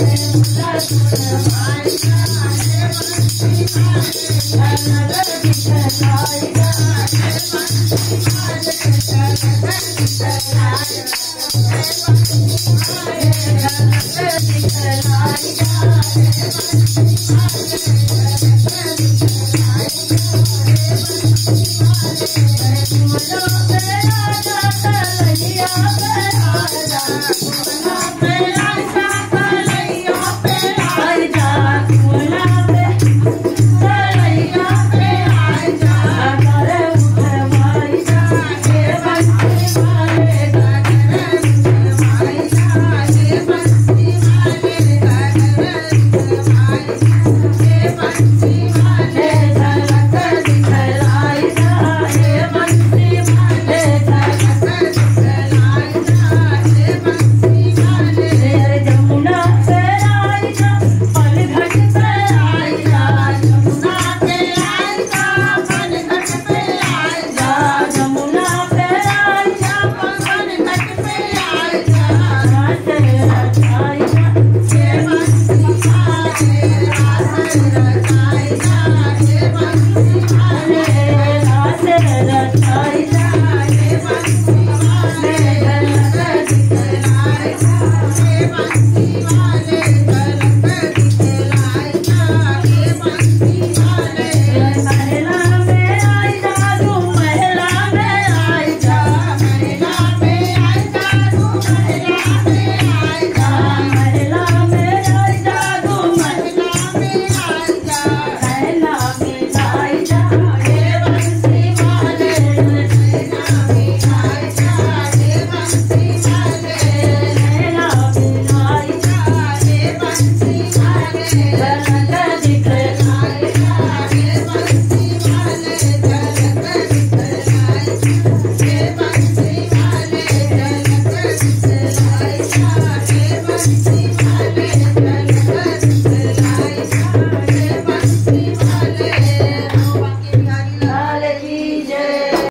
and I'm gonna be